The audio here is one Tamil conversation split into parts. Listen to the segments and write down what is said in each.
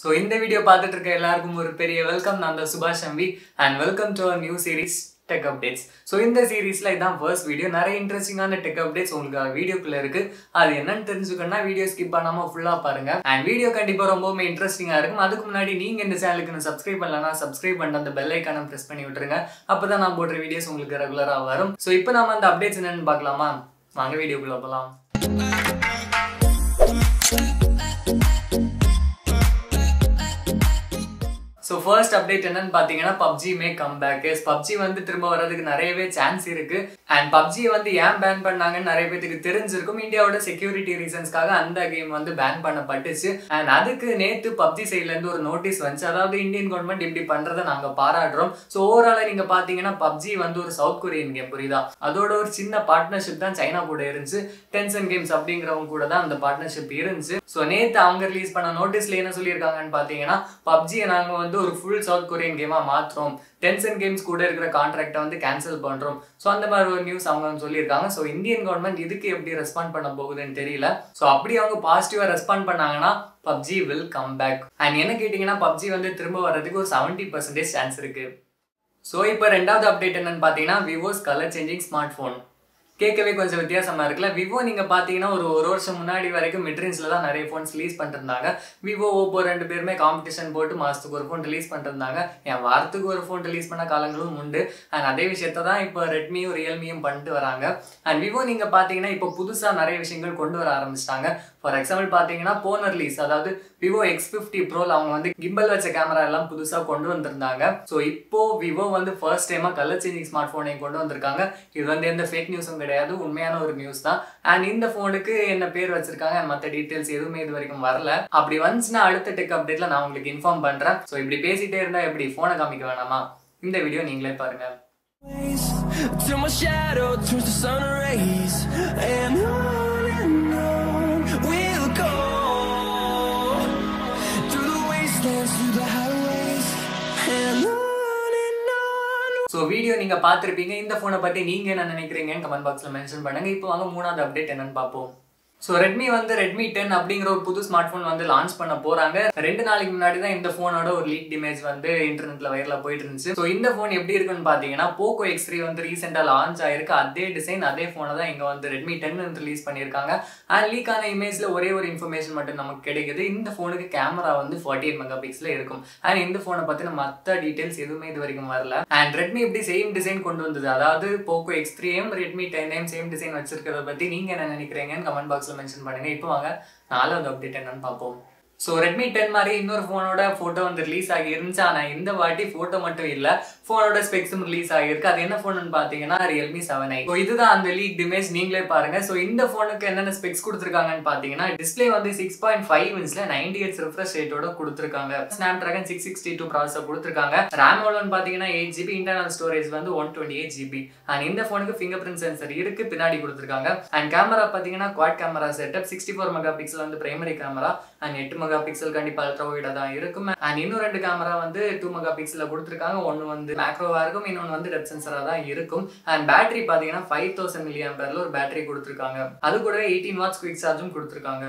ஸோ இந்த வீடியோ பார்த்துட்டு இருக்க எல்லாருக்கும் ஒரு பெரிய வெல்கம் நான் தான் Subash Ambi and welcome to our new series tech updates so இந்த சீரீஸில் இதான் ஃபர்ஸ்ட் வீடியோ நிறைய இன்ட்ரெஸ்டிங்கான டெக் அப்டேட்ஸ் உங்களுக்கு வீடியோக்குள்ள இருக்கு. அது என்னன்னு தெரிஞ்சுக்கணும்னா வீடியோ ஸ்கிப் பண்ணாமல் ஃபுல்லாக பாருங்க. அண்ட் வீடியோ கண்டிப்பாக ரொம்பவுமே இன்ட்ரெஸ்டிங்காக இருக்கும். அதுக்கு முன்னாடி நீங்கள் இந்த சேனலுக்கு சப்ஸ்கிரைப் பண்ணலன்னா சப்ஸ்கிரைப் பண்ண அந்த பெல் ஐக்கான ப்ரெஸ் பண்ணி விட்டுருங்க. அப்போ தான் நான் போடுற வீடியோஸ் உங்களுக்கு ரெகுலராக வரும். ஸோ இப்போ நம்ம அந்த அப்டேட்ஸ் என்னென்னு பார்க்கலாமா? வாங்க வீடியோக்குள்ள போகலாம் ஸோ ஃபர்ஸ்ட் அப்டேட் என்னன்னு பார்த்தீங்கன்னா PUBG may come back PUBG வந்து திரும்ப வர்றதுக்கு நிறையவே சான்ஸ் இருக்கு. அண்ட் பப்ஜியை வந்து ஏன் பேன் பண்ணாங்கன்னு நிறைய பேத்துக்கு தெரிஞ்சிருக்கும். இந்தியாவோட செக்யூரிட்டி ரீசன்ஸ்க்காக அந்த கேம் வந்து பேன் பண்ணப்பட்டுச்சு. அண்ட் அதுக்கு நேத்து பப்ஜி சைட்லேருந்து ஒரு நோட்டீஸ் வந்துச்சு. அதாவது இந்தியன் கவர்மெண்ட் இப்படி பண்றதை நாங்க பாராட்டுறோம். ஸோ ஓவராலாக நீங்க பாத்தீங்கன்னா பப்ஜி வந்து ஒரு சவுத் கொரியன் கேம் புரியுதா? அதோட ஒரு சின்ன பார்ட்னர்ஷிப் தான் சைனா கூட இருந்துச்சு. டென்சன் கேம்ஸ் அப்படிங்கிறவங்க கூட தான் அந்த பார்ட்னர்ஷிப் இருந்துச்சு. ஸோ நேத்து அவங்க ரிலீஸ் பண்ண நோட்டீஸ்ல என்ன சொல்லியிருக்காங்கன்னு பாத்தீங்கன்னா பப்ஜியை நாங்க வந்து ஒரு ஃபுல் சவுத் கொரியன் கேமாக மாற்றுறோம் டென்சன் கேம்ஸ் கூட இருக்கிற கான்ட்ராக்டை வந்து கேன்சல் பண்ணுறோம் ஸோ அந்த மாதிரி ஒரு நியூஸ் அவங்க சொல்லியிருக்காங்க. ஸோ இந்தியன் கவர்மெண்ட் இதுக்கு எப்படி ரெஸ்பாண்ட் பண்ண போகுதுன்னு தெரியல. ஸோ அப்படி அவங்க பாசிட்டிவாக ரெஸ்பாண்ட் பண்ணாங்கன்னா PUBG will come back and என்ன கேட்டிங்கன்னா பப்ஜி வந்து திரும்ப வர்றதுக்கு ஒரு செவன்ட்டி பர்சன்டேஜ் சான்ஸ் இருக்குது ஸோ இப்போ ரெண்டாவது அப்டேட் என்னன்னு பார்த்தீங்கன்னா Vivo's colour changing smart phone கேட்கவே கொஞ்சம் வித்தியாசமாக இருக்குல்ல. விவோ நீங்கள் பார்த்தீங்கன்னா ஒரு ஒரு வருஷம் முன்னாடி வரைக்கும் மிட்ரேஞ்சில் தான் நிறைய ஃபோன்ஸ் ரிலீஸ் பண்ணிருந்தாங்க. விவோ ஓப்போ ரெண்டு பேருமே காம்படிஷன் போட்டு மாதத்துக்கு ஒரு ஃபோன் ரிலீஸ் பண்ணிருந்தாங்க. என் வாரத்துக்கு ஒரு ஃபோன் ரிலீஸ் பண்ண காலங்களும் உண்டு. அண்ட் அதே விஷயத்த தான் இப்போ ரெட்மியும் ரியல்மியும் பண்ணிட்டு வராங்க. அண்ட் விவோ நீங்கள் பார்த்தீங்கன்னா இப்போ புதுசாக நிறைய விஷயங்கள் கொண்டு வர ஆரம்பிச்சிட்டாங்க. ஃபார் எக்ஸாம்பிள் பார்த்தீங்கன்னா போன ரிலீஸ் அதாவது விவோ எக்ஸ் ஃபிஃப்டி ப்ரோல அவங்க வந்து கிம்பல் வச்ச கேமரா எல்லாம் புதுசாக கொண்டு வந்திருந்தாங்க. ஸோ இப்போ விவோ வந்து ஃபர்ஸ்ட் டைமாக கலர் சேஞ்சிங் ஸ்மார்ட் ஃபோனையும் கொண்டு வந்திருக்காங்க. இது வந்து எந்த ஃபேக் நியூஸும் கிடையாது உண்மையான ஒரு நியூஸ் தான். அண்ட் இந்த ஃபோனுக்கு என்ன பேர் வச்சிருக்காங்க மற்ற டீட்டெயில்ஸ் எதுவுமே இது வரைக்கும் வரல. அப்படி வந்துச்சுன்னா அடுத்த டெக் அப்டேட்ல நான் உங்களுக்கு இன்ஃபார்ம் பண்றேன். ஸோ இப்படி பேசிட்டே இருந்தால் எப்படி? ஃபோனை காமிக்க வேணாமா? இந்த வீடியோ நீங்களே பாருங்க. Till my shadow turns to sun rays And I... video நீங்க பார்த்துருப்பீங்க. இந்த ஃபோனை பத்தி நீங்க என்ன நினைக்கிறீங்கன்னு கமெண்ட் பாக்ஸ்ல மென்ஷன் பண்ணுங்க. இப்போ வாங்க மூணாவது அப்டேட் என்னன்னு பார்ப்போம். ஸோ ரெட்மி வந்து ரெட்மி டென் அப்படிங்கிற ஒரு புது ஸ்மார்ட் ஃபோன் வந்து லான்ச் பண்ண போறாங்க. ரெண்டு நாளைக்கு முன்னாடி தான் இந்த ஃபோனோட ஒரு லீக் இமேஜ் வந்து இன்டர்நெட்ல வைரலா போயிட்டு இருந்துச்சு. ஸோ இந்த ஃபோன் எப்படி இருக்குன்னு பாத்தீங்கன்னா போக்கோ எக்ஸ் த்ரீ வந்து ரீசெண்டா லான்ச் ஆயிருக்கு. அதே டிசைன் அதே ஃபோனை தான் இங்க வந்து ரெட்மி டென் ரிலீஸ் பண்ணியிருக்காங்க. அண்ட் லீக் ஆன இமேஜ்ல ஒரே ஒரு இன்ஃபர்மேஷன் மட்டும் நமக்கு கிடைக்குது. இந்த ஃபோனுக்கு கேமரா வந்து ஃபார்ட்டி எயிட் மெகா பிக்ஸ்ல இருக்கும். அண்ட் இந்த ஃபோனை பத்தின மற்ற டீடைல்ஸ் எதுவுமே இது வரைக்கும் வரல. அண்ட் ரெட்மி இப்படி சேம் டிசைன் கொண்டு வந்தது. அதாவது போக்கோ எக்ஸ் த்ரீயும் ரெட்மி டென் சேம் டிசைன் வச்சிருக்கிறத பத்தி நீங்க என்ன நினைக்கிறீங்கன்னு கமெண்ட் பாக்ஸ்ல மென்ஷன் பண்ணுங்கள் இப்போ வாங்க நாலாவது அப்டேட் என்னன்னு பார்ப்போம். ஸோ ரெட்மி டென் மாதிரி இன்னொரு ஃபோனோட ஃபோட்டோ வந்து ரிலீஸ் ஆகி இருந்துச்சு ஆனால் இந்த வாட்டி ஃபோட்டோ மட்டும் இல்லை. ஃபோனோட ஸ்பெக்ஸும் ரிலீஸ் ஆகியிருக்கு அது என்ன ஃபோனுன்னு பார்த்தீங்கன்னா ரியல்மி செவன் ஐ ஸோ இதுதான் அந்த லீக் இமேஜ் நீங்களே பாருங்க. ஸோ இந்த ஃபோனுக்கு என்னென்ன ஸ்பெக்ஸ் கொடுத்துருக்காங்கன்னு பார்த்தீங்கன்னா டிஸ்பிளே வந்து சிக்ஸ் பாயிண்ட் ஃபைவ் இன்ச்ல நைன்டி எயிட் ரிஃப்ரெஷ் ரேட்டோட கொடுத்துருக்காங்க. Snapdragon six sixty two processor கொடுத்துருக்காங்க. ரேம் எவ்வளோன்னு பார்த்தீங்கன்னா எயிட் ஜிபி இன்டர்னல் ஸ்டோரேஜ் வந்து one twenty eight GB and இந்த ஃபோனுக்கு ஃபிங்கர் பிரிண்ட் சென்சர் இருக்கு. பின்னாடி கொடுத்துருக்காங்க. அண்ட் கேமரா பார்த்தீங்கன்னா quad camera setup sixty four megapixel வந்து பிரைமரி கேமரா அண்ட் எட்டு மெகா பிக்சல் கண்டிப்பாக அல்ட்ரா வைடா தான் இருக்கும். அண்ட் இன்னும் ரெண்டு கேமரா வந்து டூ மெகா பிக்சலில் கொடுத்துருக்காங்க. ஒன்று வந்து மேக்ரோவாக இருக்கும் இன்னொன்று வந்து டெப் சென்சராக தான் இருக்கும். அண்ட் பேட்டரி பார்த்தீங்கன்னா ஃபைவ் தௌசண்ட் மில்லியம்பரில் ஒரு பேட்டரி கொடுத்துருக்காங்க. அது கூடவே எயிட்டீன் வாட்ஸ் குவிக் சார்ஜும் கொடுத்துருக்காங்க.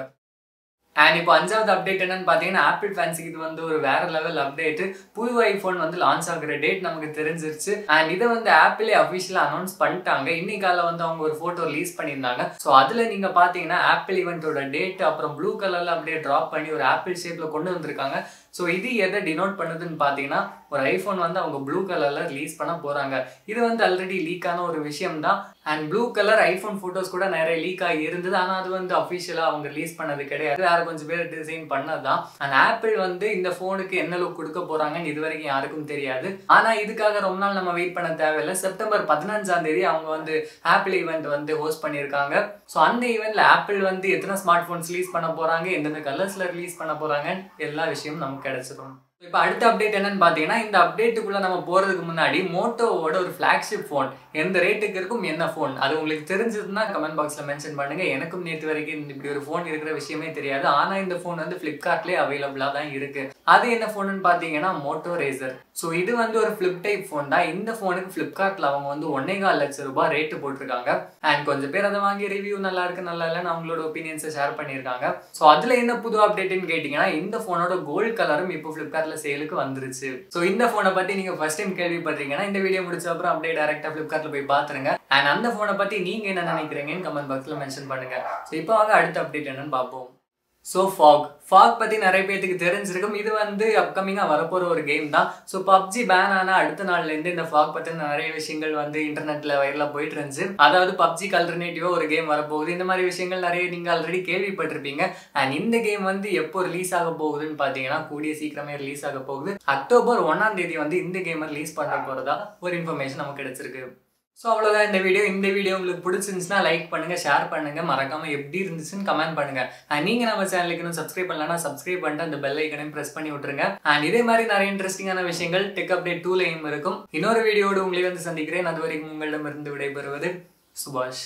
அண்ட் இப்போ அஞ்சாவது அப்டேட் என்னன்னு பார்த்தீங்கன்னா ஆப்பிள் ஃபேன்ஸுக்கு இது வந்து ஒரு வேற லெவல் அப்டேட் புது ஐஃபோன் வந்து லான்ச் ஆகிற டேட் நமக்கு தெரிஞ்சிருச்சு. அண்ட் இதை வந்து ஆப்பிளே அஃபிஷியலாக அனௌன்ஸ் பண்ணிட்டாங்க. இன்னைக்கால வந்து அவங்க ஒரு ஃபோட்டோ ரிலீஸ் பண்ணியிருந்தாங்க. ஸோ அதில் நீங்கள் பார்த்தீங்கன்னா ஆப்பிள் ஈவெண்ட்டோட டேட் அப்புறம் ப்ளூ கலரில் அப்படியே ட்ராப் பண்ணி ஒரு ஆப்பிள் ஷேப்பில் கொண்டு வந்திருக்காங்க. ஸோ இது எதை டினோட் பண்ணுதுன்னு பார்த்தீங்கன்னா ஒரு ஐஃபோன் வந்து அவங்க ப்ளூ கலரில் ரிலீஸ் பண்ண போகிறாங்க இது வந்து ஆல்ரெடி லீக்கான ஒரு விஷயம் தான் and blue colour iPhone photos கூட நிறைய லீக் ஆகி இருந்தது. ஆனால் அது வந்து அஃபிஷியலாக அவங்க ரிலீஸ் பண்ணது கிடையாது. வேற கொஞ்சம் பேர் டிசைன் பண்ணது தான் அண்ட் ஆப்பிள் வந்து இந்த ஃபோனுக்கு என்ன லுக் கொடுக்க போகிறாங்கன்னு இது வரைக்கும் யாருக்கும் தெரியாது. ஆனால் இதுக்காக ரொம்ப நாள் நம்ம வெயிட் பண்ண தேவையில்லை. செப்டம்பர் பதினஞ்சாம் தேதி அவங்க வந்து ஆப்பிள் ஈவெண்ட் வந்து ஹோஸ்ட் பண்ணியிருக்காங்க. ஸோ அந்த ஈவெண்ட்டில் ஆப்பிள் வந்து எத்தனை ஸ்மார்ட் ஃபோன்ஸ் ரிலீஸ் பண்ண போகிறாங்க எந்தெந்த கலர்ஸில் ரிலீஸ் பண்ண போகிறாங்க எல்லா விஷயமும் நமக்கு கிடச்சிரும். இப்போ அடுத்த அப்டேட் என்னன்னு பார்த்தீங்கன்னா இந்த அப்டேட்டுக்குள்ளே நம்ம போறதுக்கு முன்னாடி மோட்டோவோட ஒரு ஃபிளாக்ஷிப் ஃபோன் எந்த ரேட்டுக்கு இருக்கும் என்ன ஃபோன் அது உங்களுக்கு தெரிஞ்சதுன்னா கமெண்ட் பாக்ஸில் மென்ஷன் பண்ணுங்க. எனக்கும் நேற்று வரைக்கும் இந்த இப்படி ஒரு ஃபோன் இருக்கிற விஷயமே தெரியாது. ஆனால் இந்த ஃபோன் வந்து ஃப்ளிப்கார்ட்லேயே அவைலபிளாக தான் இருக்கு. அது என்ன ஃபோனுன்னு பார்த்தீங்கன்னா மோட்டோ ரேசர் ஸோ இது வந்து ஒரு ஃப்ளிப் டைப் ஃபோன் தான். இந்த ஃபோனுக்கு ஃப்ளிப்கார்ட்டில் அவங்க வந்து ஒன்னே கால் லட்சம் ரூபாய் ரேட்டு போட்டிருக்காங்க. அண்ட் கொஞ்சம் பேர் அதை வாங்கி ரிவ்யூ நல்லா இருக்கு நல்லா இல்லைன்னு அவங்களோட ஒப்பீனியன்ஸை ஷேர் பண்ணியிருக்காங்க. ஸோ அதில் என்ன புது அப்டேட்டுன்னு கேட்டிங்கன்னா இந்த ஃபோனோட கோல்டு கலரும் இப்போ நல்ல சேலுக்கு வந்துருச்சு. ஸோ இந்த ஃபோனை பத்தி நீங்க ஃபர்ஸ்ட் டைம் கேள்விப்படுறீங்கன்னா இந்த வீடியோ முடிச்ச அப்புறம் அப்படியே டேரெக்டாக ஃப்ளிப்கார்ட்டில் போய் பார்த்துருங்க அண்ட் அந்த ஃபோனை பத்தி நீங்க என்ன நினைக்கிறீங்கன்னு கமெண்ட் பாக்ஸில் மென்ஷன் பண்ணுங்க. ஸோ இப்போ வாங்க அடுத்த அப்டேட் என்னன்னு பார்ப்போம். ஸோ ஃபாக் ஃபாக் பற்றி நிறைய பேர்த்துக்கு தெரிஞ்சிருக்கும். இது வந்து அப்கமிங்காக வரப்போகிற ஒரு கேம் தான். ஸோ பப்ஜி பேன் ஆனால் அடுத்த நாள்லேருந்து இந்த ஃபாக் பற்றின நிறைய விஷயங்கள் வந்து இன்டர்நெட்டில் வைரலாக போயிட்டு இருந்துச்சு. அதாவது பப்ஜிக்கு அல்டர்னேட்டிவாக ஒரு கேம் வரப்போகுது. இந்த மாதிரி விஷயங்கள் நிறைய நீங்கள் ஆல்ரெடி கேள்விப்பட்டிருப்பீங்க. அண்ட் இந்த கேம் வந்து எப்போ ரிலீஸ் ஆக போகுதுன்னு பார்த்தீங்கன்னா கூடிய சீக்கிரமே ரிலீஸ் ஆக போகுது. அக்டோபர் ஒன்றாம் தேதி வந்து இந்த கேமை ரிலீஸ் பண்ண போகிறதா ஒரு இன்ஃபர்மேஷன் நமக்கு கிடைச்சிருக்கு. ஸோ அவ்வளோதான் இந்த வீடியோ இந்த வீடியோ உங்களுக்கு பிடிச்சிருந்துச்சுன்னா லைக் பண்ணுங்கள் ஷேர் பண்ணுங்க. மறக்காமல் எப்படி இருந்துச்சுன்னு கமெண்ட் பண்ணுங்க. அண்ட் நீங்கள் நம்ம சேனலுக்கு இன்னும் சப்ஸ்கிரைப் பண்ணலன்னா சப்ஸ்கிரைப் பண்ணிட்டு அந்த பெல் ஐக்கனையும் ப்ரெஸ் பண்ணி விட்டுருங்க. அண்ட் இதே மாதிரி நிறைய இன்ட்ரெஸ்டிங்கான விஷயங்கள் டெக் அப்டேட் டூலையும் இருக்கும். இன்னொரு வீடியோடு உங்களை வந்து சந்திக்கிறேன். அது வரைக்கும் உங்களிடமிருந்து விடைபெறுவது சுபாஷ்.